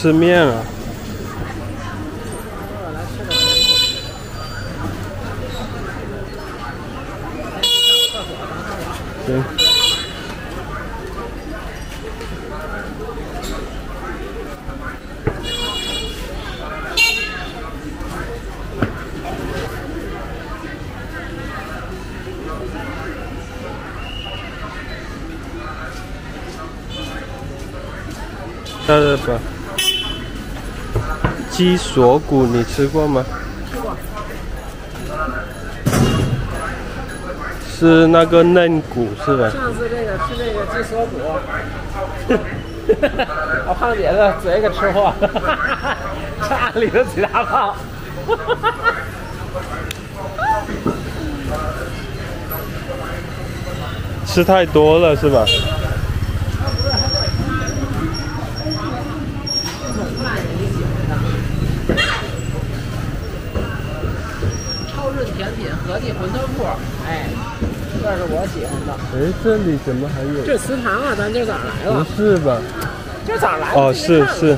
吃面啊。行。这个鸡锁骨你吃过吗？吃过。是那个嫩骨是吧？上次那个吃那个鸡锁骨，我胖姐的嘴给吃破，这里头几大胖。吃太多了是吧？甜品和记馄饨铺，哎，这是我喜欢的。哎，这里怎么还有？这祠堂啊，咱今儿早来了。不是吧？今儿早来了。哦，是是。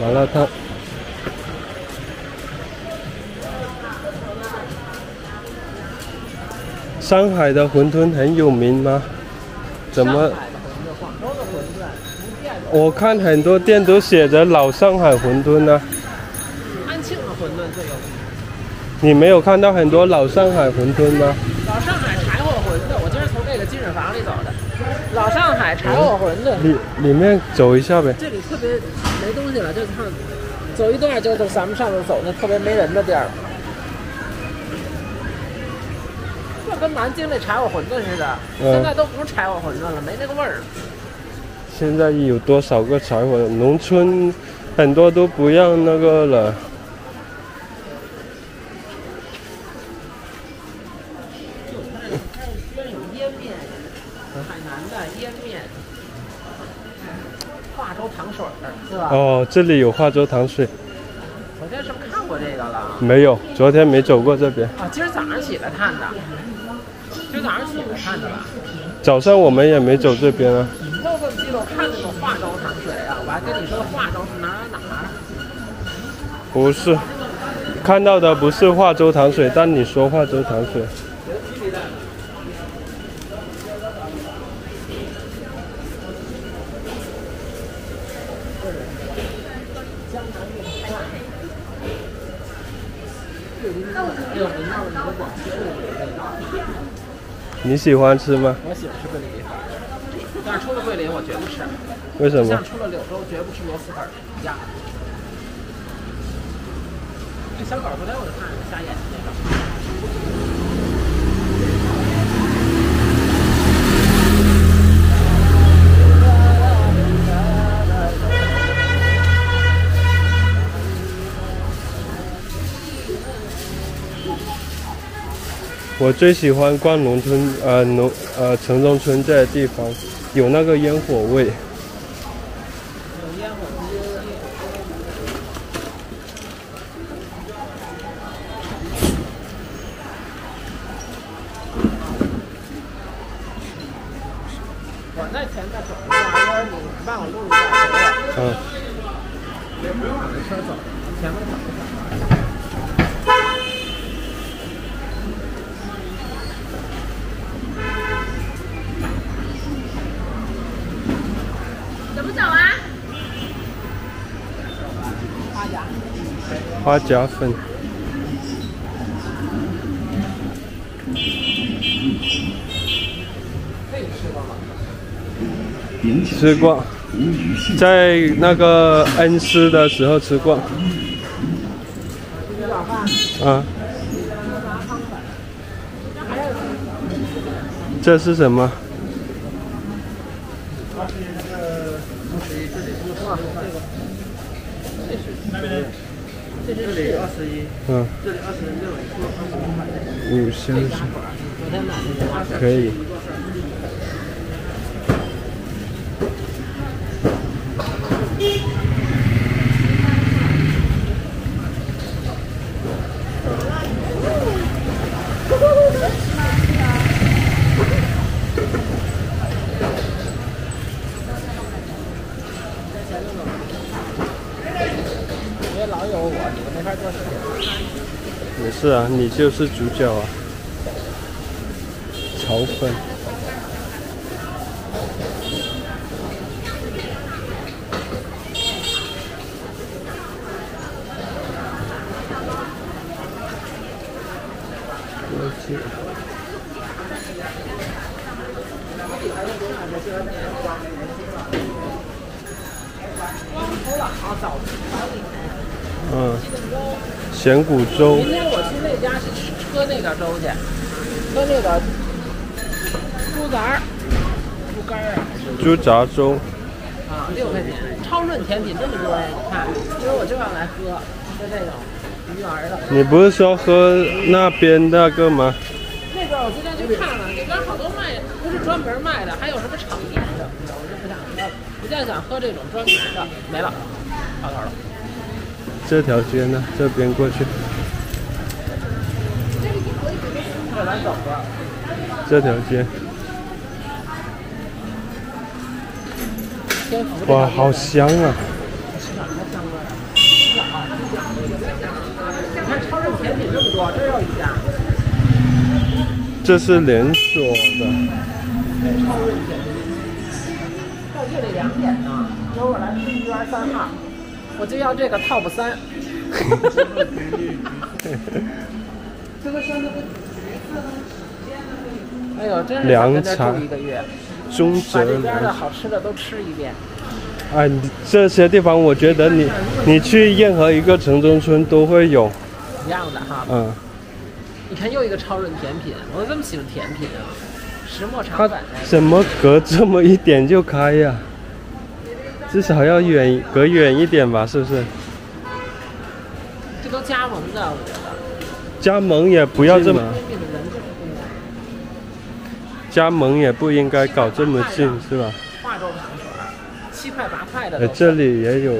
完了，他。上海的馄饨很有名吗？怎么？我看很多店都写着老上海馄饨呢。安庆的馄饨最有名。你没有看到很多老上海馄饨吗？老上海柴火馄饨，我就是从这个金水房里走的。老上海柴火馄饨。里里面走一下呗。这里特别没东西了，就看走一段就是咱们上次走那特别没人的地儿。就跟南京那柴火馄饨似的，现在都不是柴火馄饨了，没那个味儿了。现在有多少个柴火？农村很多都不让那个了。有腌面，海南的腌面，化州糖水是吧？哦，这里有化州糖水。昨天是不是看过这个了？没有，昨天没走过这边。啊，今儿早上起来看的。今儿早上起来看的吧？早上我们也没走这边啊。你这么记得看那种化州糖水啊？跟你说化州是哪哪哪？不是，看到的不是化州糖水，但你说化州糖水。你喜欢吃吗？我喜欢吃桂林米粉，但是出了桂林我绝不吃。为什么？像出了柳州绝不吃螺蛳粉一样。这小狗昨天我就看着瞎眼睛那个。我最喜欢逛农村，呃，农呃城中村这些地方，有那个烟火味。烟火我那前面走你帮我录一下。嗯。也不用往那车走，前面走花甲粉，吃过，在那个恩施的时候吃过。啊。这是什么？这里二十一，嗯，这里二十六，五星是，可以。是啊，你就是主角啊！潮粉。嗯，咸骨粥。明天我去那家去吃喝那个粥去，喝那个猪杂儿、猪肝儿啊。猪杂粥。啊，六块钱，超润甜品这么多呀！你看，今儿我就要来喝，就这种鱼丸的。你不是说喝那边那个吗？那边我今天去看了，那边好多卖，不是专门卖的，还有什么炒面的，我就不想喝了。我现在想喝这种专门的，没了，到头了。这条街呢？这边过去。这。条街。哇，好香啊！这，是连锁的。到夜里两点呢，一会儿来吃鱼丸三号。我就要这个 top 三。这个像那个哎呦，真是想在这住一个月，中把这边的好吃的都吃一遍。哎，这些地方我觉得你你去任何一个城中村都会有一样的哈。嗯。你看又一个超润甜品，我这么喜欢甜品啊！石磨茶粉。怎么隔这么一点就开呀？至少要远隔远一点吧，是不是？这都加盟的，我觉得。加盟也不要这么。加盟也不应该搞这么近，是吧？化州糖水，七块八块的。哎，这里也有，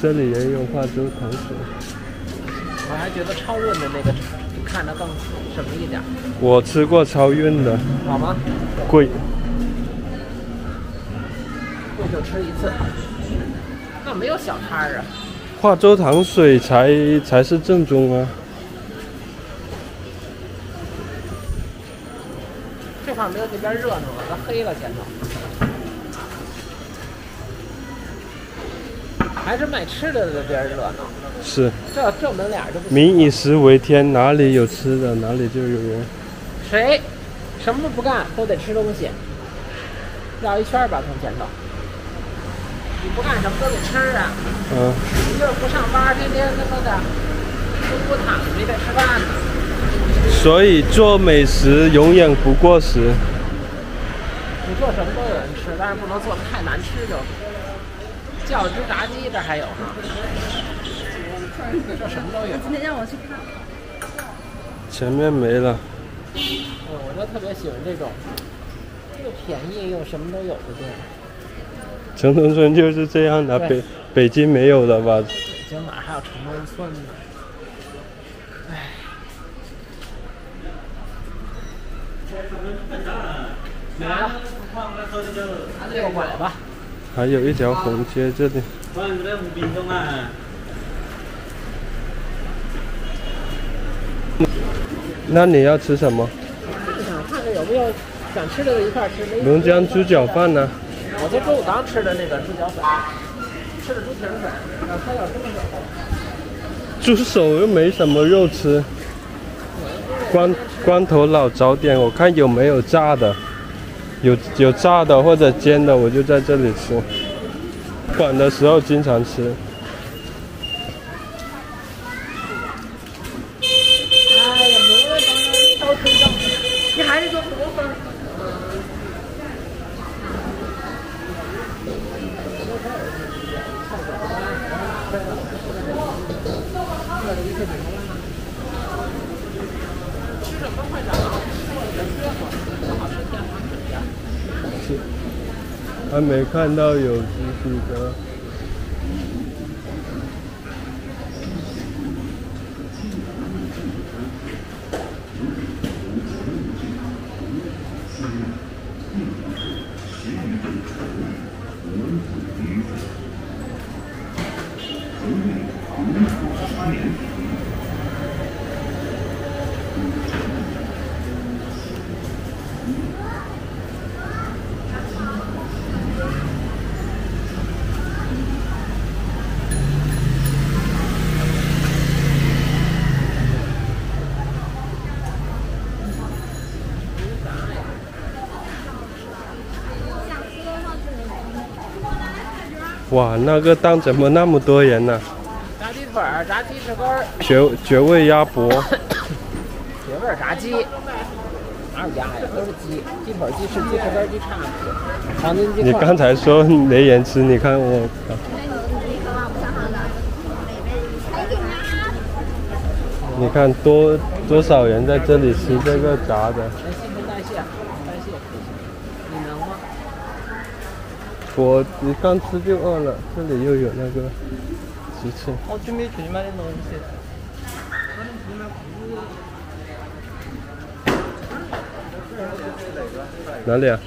这里也有化州糖水。我还觉得超润的那个看着更什么一点。我吃过超润的。好吗？贵。贵就吃一次。那没有小摊儿啊。化州糖水才才是正宗啊。这块没有那边热闹了，它黑了前头。还是卖吃的的边热闹。是。这这门脸就不。民以食为天，哪里有吃的，哪里就有人。谁，什么都不干都得吃东西。绕一圈吧，从前头。你不干什么都得吃啊。嗯。你就是不上班，天天他妈的，都不躺着，没得吃饭呢。所以做美食永远不过时。你做什么都有人吃，但是不能做的太难吃就。酱汁炸鸡这还有呢，这什么都有。今天让我去看。前面没了。嗯，我就特别喜欢这种又便宜又什么都有的店。城中村就是这样的，北北京没有了吧？北京哪还有城中村呢？唉。来了，右拐吧。还有一条红街这里。那你要吃什么？看看有没有想吃的，一块吃。龙江猪脚饭呢？我在中午刚吃的那个猪脚粉，吃的猪蹄儿粉。他要猪手。猪手又没什么肉吃。光光头佬早点，我看有没有炸的。有有炸的或者煎的，我就在这里吃。晚的时候经常吃。哎呀，磨粉都推动，你还是做磨粉。吃什么快点啊！还没看到有哇，那个档怎么那么多人呢、炸鸡腿儿、炸鸡翅根儿、绝绝味鸭脖，绝味炸鸡，哪有鸭呀？都是鸡，鸡腿、鸡翅、鸡翅根、鸡叉子、长筋鸡。你刚才说没人吃，你看我，你看多多少人在这里吃这个炸的，哎，新陈代谢，代谢可以。你能吗？我你刚吃就饿了，这里又有那个鸡翅。好久没去买点东西。哪里啊？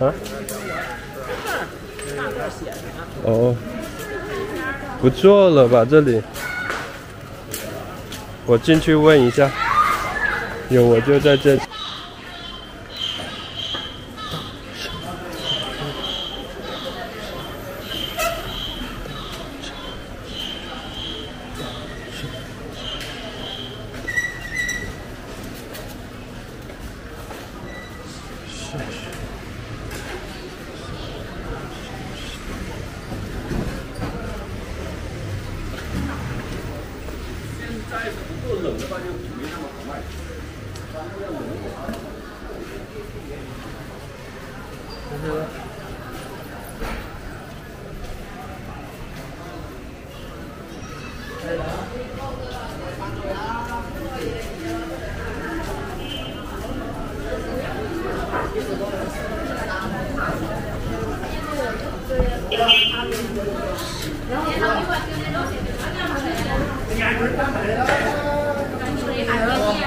啊？哦，不做了吧？这里，我进去问一下。有，我就在这。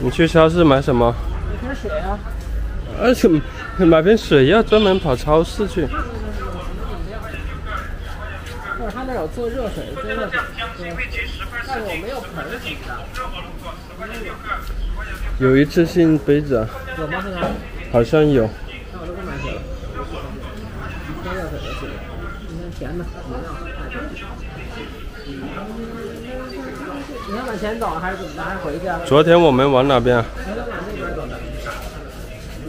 你去超市买什么？买瓶水啊，而且买瓶水要专门跑超市去。或者他那有做热水，做热水。对但是我没有盆儿什么的，有一次性杯子啊，有吗？好像有。那我都不买水了。喝热水就行。今天甜的，饮料太甜。你想往前走还是怎么着？还是回去啊？昨天我们往哪边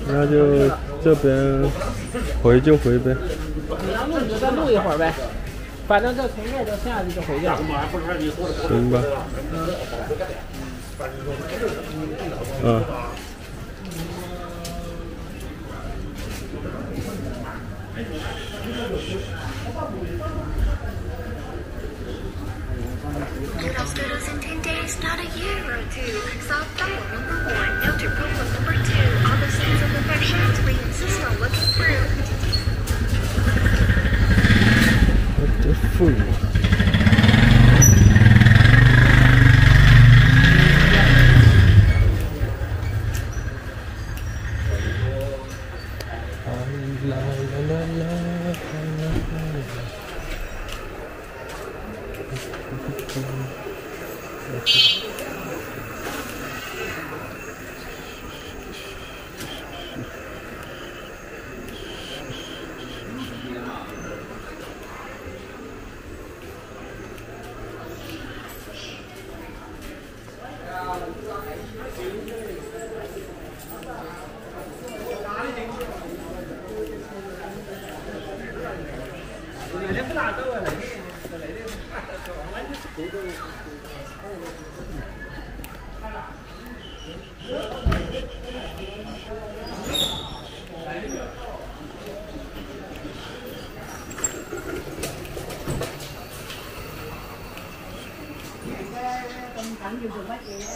那就这边回就回呗。你要录你就再录一会儿呗，反正就从这儿就下去就回去了。行吧。嗯。Mosquitoes in 10 days, not a year or two. Solve problem number one, filter problem number two. All the signs of infections, we insist on looking through. What the fool? la la la la la la la Thank 諗要做乜嘢咧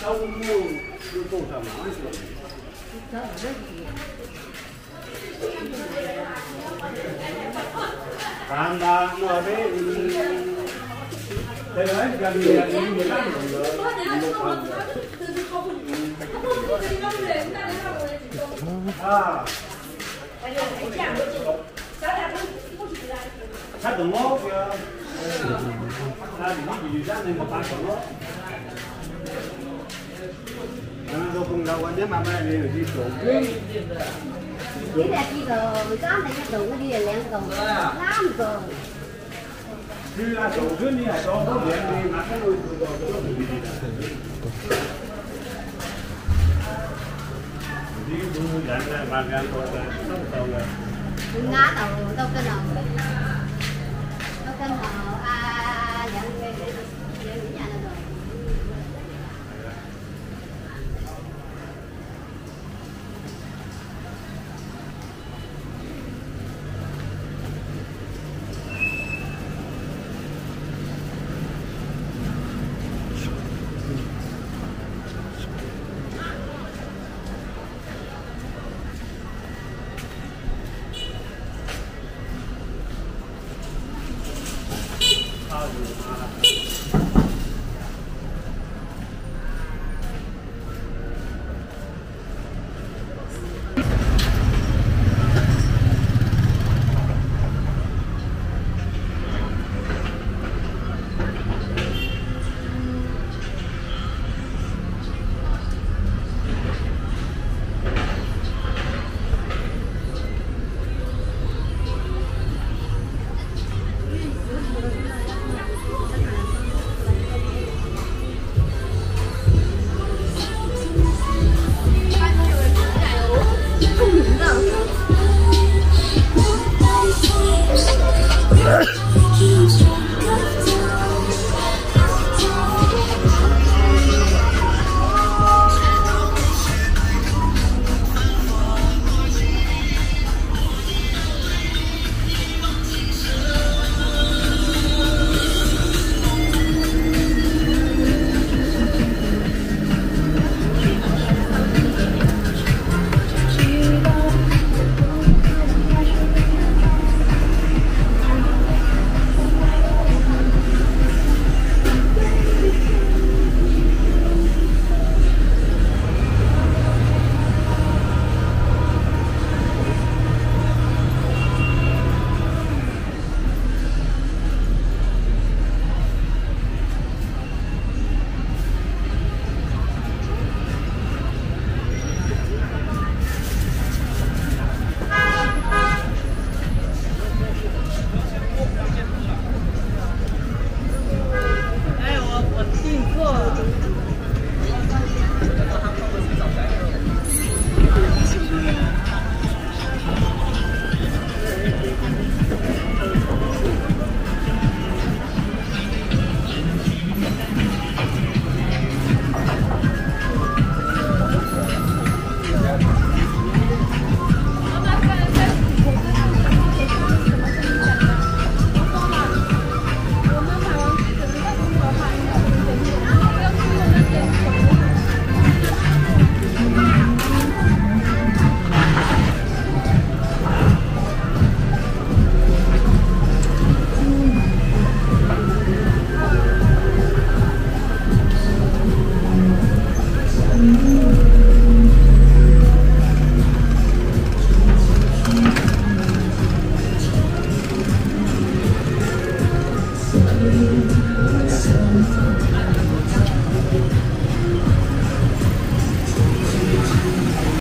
商务又够上忙去了。干吧，我呗。Đây đấy, gần như là những người khác của người À. Sắt đồng ngốc kìa. 但係如果魚生你咪八九咯。做 cùng đầu anh mà mày đi đi chủ đi đi là đi rồi dám thấy cái đầu đi là lén cầu lắm rồi. Đi là chủ cứ đi là cho nó lén đi mà cái người chủ rồi nó bị đi đi đủ gần là ba gần rồi tông tàu rồi. Ngã tàu tông cái đầu tông cái đầu